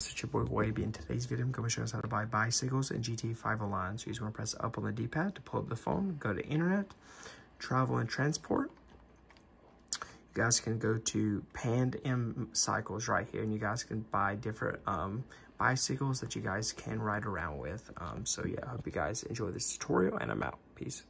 It's your boy Waby. In today's video, I'm going to show us how to buy bicycles in GTA 5 Online. So you just want to press up on the D-pad to pull up the phone, go to internet, travel and transport. You guys can go to P and M Cycles right here, and you guys can buy different um, bicycles that you guys can ride around with. Um, so yeah, I hope you guys enjoy this tutorial, and I'm out. Peace.